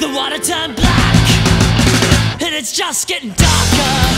The water turned black, and it's just getting darker.